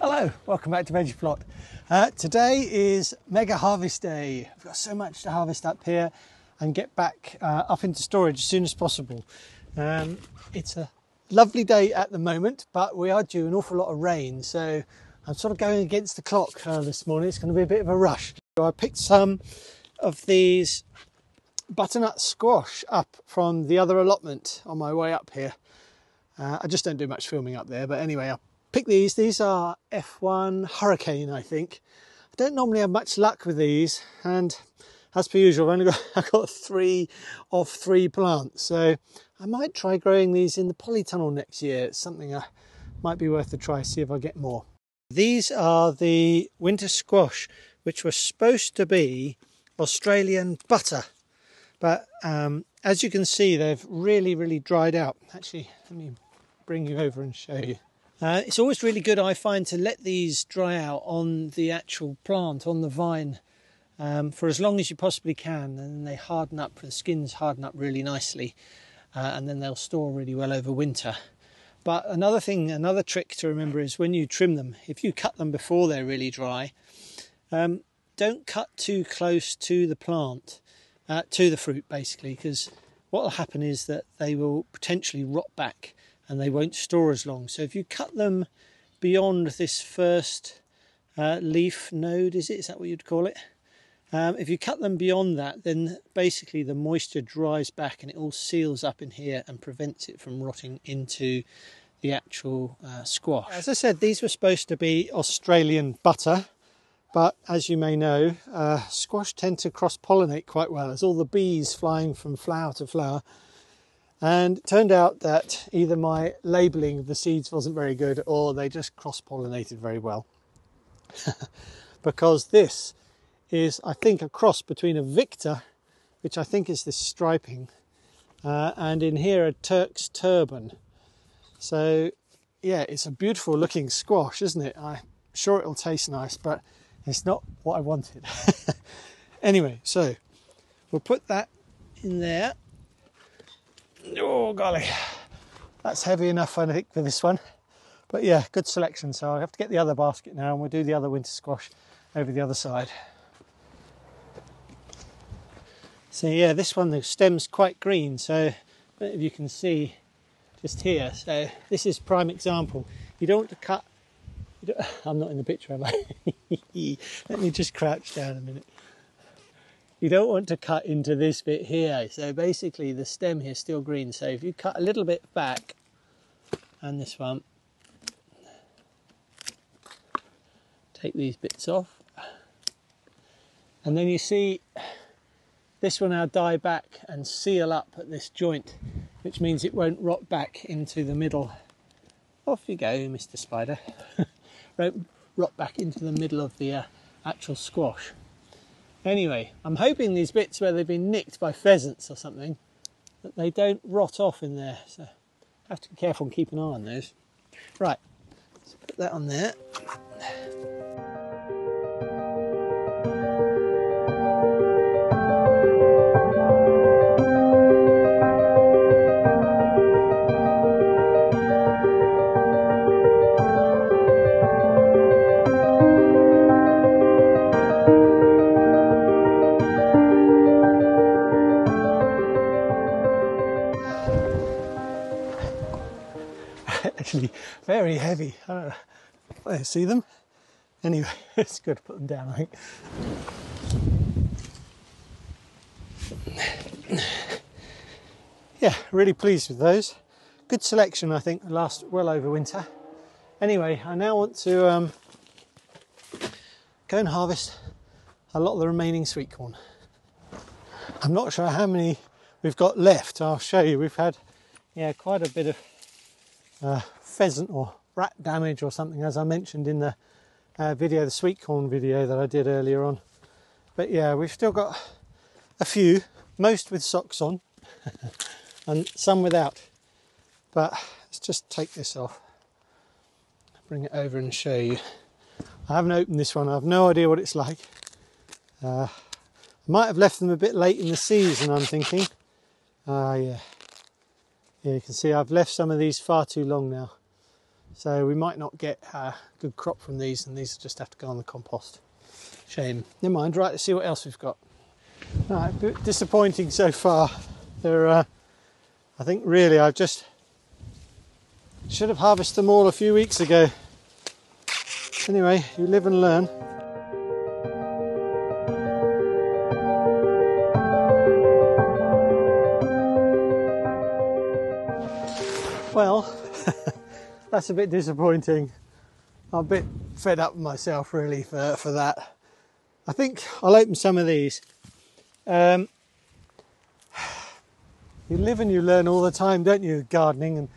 Hello, welcome back to Veggie Plot. Uh, today is Mega Harvest Day. We've got so much to harvest up here and get back uh, up into storage as soon as possible. Um, it's a lovely day at the moment, but we are due an awful lot of rain, so I'm sort of going against the clock uh, this morning. It's going to be a bit of a rush. So I picked some of these butternut squash up from the other allotment on my way up here. Uh, I just don't do much filming up there, but anyway, I pick these. These are F1 Hurricane, I think. I don't normally have much luck with these, and as per usual, I've only got, I've got three of three plants. So I might try growing these in the polytunnel next year. It's something I might be worth a try, see if I get more. These are the winter squash, which were supposed to be Australian butter. But um, as you can see, they've really, really dried out. Actually, let me bring you over and show you. Uh, it's always really good, I find, to let these dry out on the actual plant, on the vine, um, for as long as you possibly can. And then they harden up, the skins harden up really nicely, uh, and then they'll store really well over winter. But another thing, another trick to remember is when you trim them, if you cut them before they're really dry, um, don't cut too close to the plant, uh, to the fruit basically, because what will happen is that they will potentially rot back and they won't store as long. So if you cut them beyond this first uh, leaf node, is it? Is that what you'd call it? Um, if you cut them beyond that, then basically the moisture dries back and it all seals up in here and prevents it from rotting into the actual uh, squash. As I said, these were supposed to be Australian butter, but as you may know, uh, squash tend to cross pollinate quite well as all the bees flying from flower to flower and it turned out that either my labelling of the seeds wasn't very good or they just cross pollinated very well. because this is, I think, a cross between a Victor, which I think is this striping, uh, and in here a Turk's turban. So, yeah, it's a beautiful looking squash, isn't it? I'm sure it'll taste nice, but it's not what I wanted. anyway, so we'll put that in there Oh golly, that's heavy enough I think for this one. But yeah, good selection. So I have to get the other basket now and we'll do the other winter squash over the other side. So yeah, this one the stem's quite green. So if you can see just here. So this is prime example. You don't want to cut. I'm not in the picture, am I? Let me just crouch down a minute you don't want to cut into this bit here. So basically the stem here is still green. So if you cut a little bit back and this one, take these bits off. And then you see this will now die back and seal up at this joint, which means it won't rot back into the middle. Off you go, Mr. Spider. won't rot back into the middle of the uh, actual squash. Anyway, I'm hoping these bits where they've been nicked by pheasants or something, that they don't rot off in there. So I have to be careful and keep an eye on those. Right, let's put that on there. Very heavy. I don't know. I see them. Anyway, it's good to put them down, I think. Yeah, really pleased with those. Good selection, I think, last well over winter. Anyway, I now want to um, go and harvest a lot of the remaining sweet corn. I'm not sure how many we've got left. I'll show you. We've had, yeah, quite a bit of uh, pheasant or rat damage or something, as I mentioned in the uh, video, the sweet corn video that I did earlier on. But yeah, we've still got a few, most with socks on, and some without. But let's just take this off, bring it over and show you. I haven't opened this one, I have no idea what it's like. Uh, I might have left them a bit late in the season, I'm thinking. Ah, uh, yeah. Yeah, you can see I've left some of these far too long now. So we might not get a good crop from these, and these just have to go on the compost. Shame. Never mind. Right, let's see what else we've got. Right, a bit disappointing so far. There, uh, I think really I've just should have harvested them all a few weeks ago. Anyway, you live and learn. Well, that's a bit disappointing. I'm a bit fed up with myself really for, for that. I think I'll open some of these. Um, you live and you learn all the time, don't you? Gardening and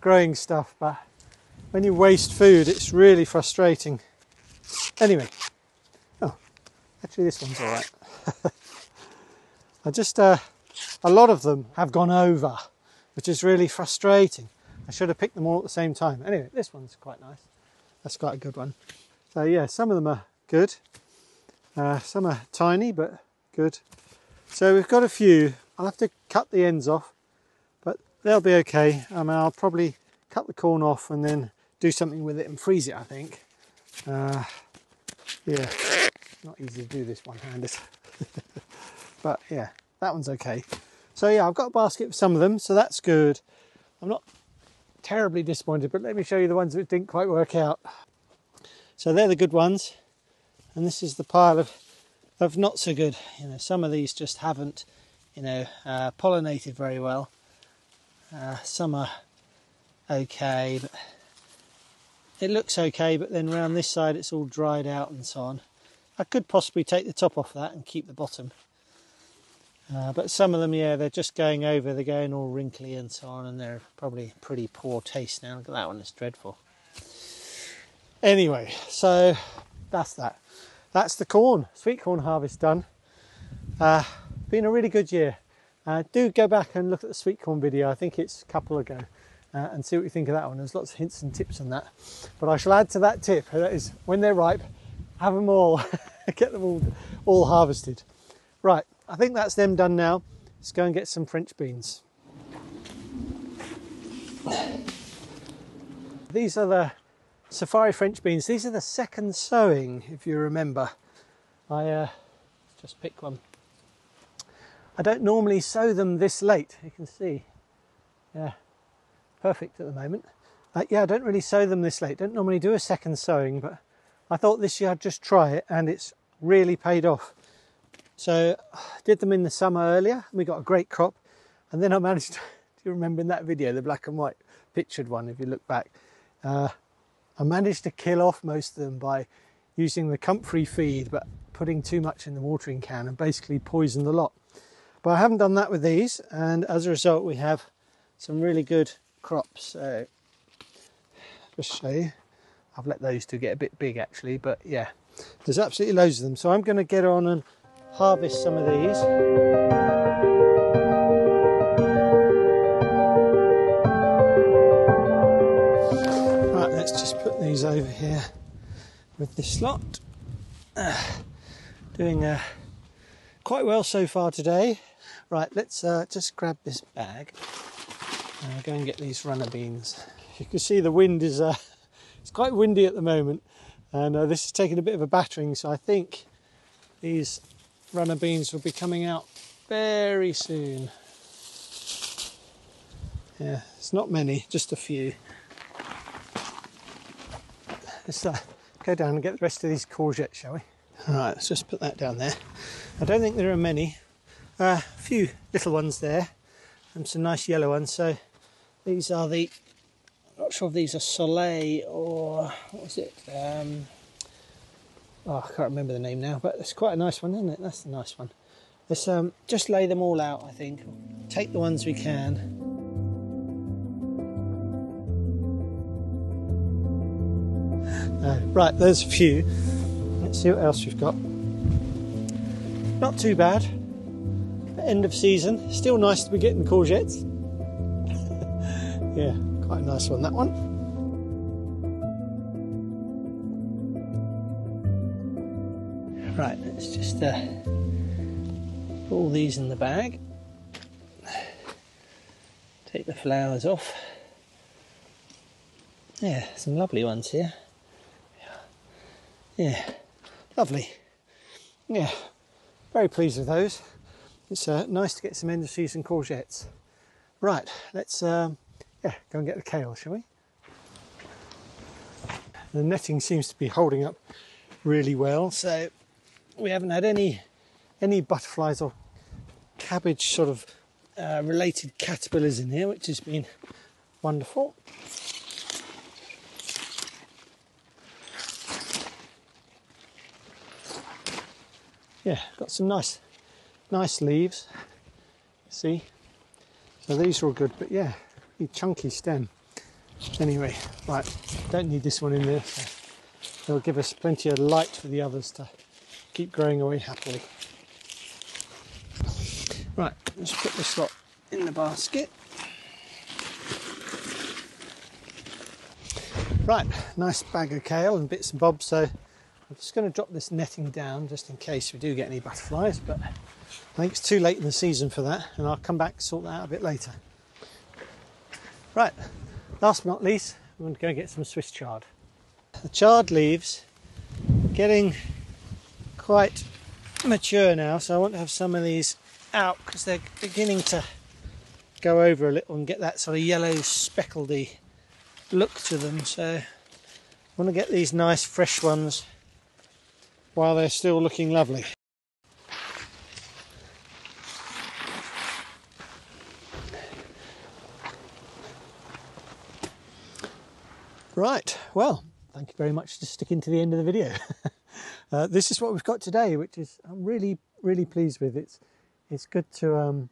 growing stuff, but when you waste food, it's really frustrating. Anyway, oh, actually, this one's all right. I just, uh, a lot of them have gone over, which is really frustrating. I should have picked them all at the same time. Anyway, this one's quite nice. That's quite a good one. So yeah, some of them are good. Uh, some are tiny, but good. So we've got a few. I'll have to cut the ends off, but they'll be okay. I mean, I'll probably cut the corn off and then do something with it and freeze it, I think. Uh, yeah, not easy to do this one-handed. but yeah, that one's okay. So yeah, I've got a basket for some of them, so that's good. I'm not terribly disappointed, but let me show you the ones that didn't quite work out. So they're the good ones, and this is the pile of of not so good. You know, some of these just haven't, you know, uh, pollinated very well. Uh, some are okay, but it looks okay, but then around this side it's all dried out and so on. I could possibly take the top off that and keep the bottom. Uh, but some of them, yeah, they're just going over, they're going all wrinkly and so on, and they're probably pretty poor taste now. Look at that one, it's dreadful. Anyway, so that's that. That's the corn, sweet corn harvest done. Uh, been a really good year. Uh, do go back and look at the sweet corn video, I think it's a couple ago, uh, and see what you think of that one. There's lots of hints and tips on that. But I shall add to that tip, that is when they're ripe, have them all, get them all, all harvested. Right, I think that's them done now. Let's go and get some French beans. These are the safari French beans. These are the second sowing, if you remember. I uh, just pick one. I don't normally sow them this late. You can see, yeah, perfect at the moment. Uh, yeah, I don't really sow them this late. Don't normally do a second sowing, but I thought this year I'd just try it, and it's really paid off. So I did them in the summer earlier and we got a great crop. And then I managed to, do you remember in that video, the black and white pictured one, if you look back, uh, I managed to kill off most of them by using the comfrey feed, but putting too much in the watering can and basically poisoned the lot. But I haven't done that with these. And as a result, we have some really good crops. So just show you. I've let those two get a bit big actually, but yeah, there's absolutely loads of them. So I'm going to get on and harvest some of these. Right, let's just put these over here with this lot. Uh, doing uh, quite well so far today. Right, let's uh, just grab this bag and go and get these runner beans. You can see the wind is uh, it's quite windy at the moment, and uh, this is taking a bit of a battering. So I think these runner beans will be coming out very soon. Yeah, it's not many, just a few. Let's uh, go down and get the rest of these courgettes, shall we? All right, let's just put that down there. I don't think there are many. Uh, a few little ones there, and some nice yellow ones. So these are the. I'm not sure if these are Soleil or what was it? Um, oh, I can't remember the name now, but it's quite a nice one, isn't it? That's a nice one. Let's um, just lay them all out, I think. Take the ones we can. Uh, right, there's a few. Let's see what else we've got. Not too bad. End of season. Still nice to be getting courgettes. yeah, quite a nice one, that one. Just uh, put all these in the bag. Take the flowers off. Yeah, some lovely ones here. Yeah, lovely. Yeah, very pleased with those. It's uh, nice to get some end of season courgettes. Right, let's um, yeah go and get the kale, shall we? The netting seems to be holding up really well, so we haven't had any any butterflies or cabbage sort of uh, related caterpillars in here, which has been wonderful. Yeah, got some nice nice leaves. See? So these are all good, but yeah, chunky stem. Anyway, right, don't need this one in there. So it'll give us plenty of light for the others to keep growing away happily. Right, let's put this lot in the basket. Right, nice bag of kale and bits and bobs. So I'm just going to drop this netting down just in case we do get any butterflies, but I think it's too late in the season for that, and I'll come back and sort that out a bit later. Right, last but not least, I'm going to go and get some Swiss chard. The chard leaves getting quite mature now, so I want to have some of these out because they're beginning to go over a little and get that sort of yellow speckledy look to them. So I want to get these nice fresh ones while they're still looking lovely. Right, well, thank you very much for sticking to the end of the video. uh, this is what we've got today, which is I'm really, really pleased with. It's it's good to um,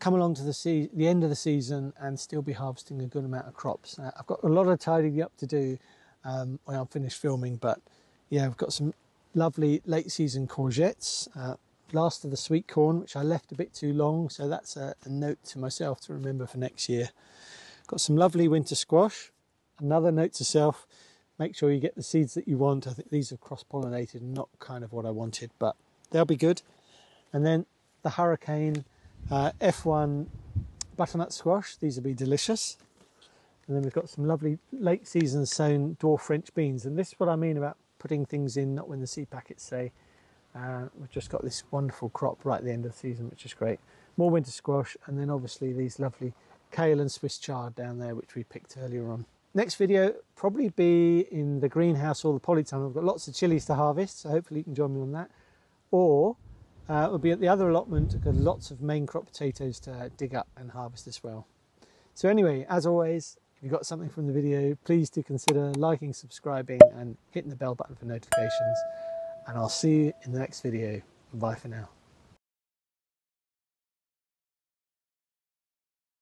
come along to the the end of the season and still be harvesting a good amount of crops. Uh, I've got a lot of tidying up to do um, when I'm finished filming, but yeah, I've got some lovely late season courgettes. Uh, last of the sweet corn, which I left a bit too long, so that's a, a note to myself to remember for next year. Got some lovely winter squash. Another note to self: make sure you get the seeds that you want. I think these are cross pollinated, not kind of what I wanted, but they'll be good. And then the Hurricane uh, F1 butternut squash. These will be delicious. And then we've got some lovely late season sown dwarf French beans. And this is what I mean about putting things in, not when the seed packets say. Uh, we've just got this wonderful crop right at the end of the season, which is great. More winter squash, and then obviously these lovely kale and Swiss chard down there, which we picked earlier on. Next video probably be in the greenhouse or the polytunnel. I've got lots of chilies to harvest, so hopefully you can join me on that. Or uh, we'll be at the other allotment, I've got lots of main crop potatoes to dig up and harvest as well. So anyway, as always, if you got something from the video, please do consider liking, subscribing and hitting the bell button for notifications. And I'll see you in the next video. Bye for now.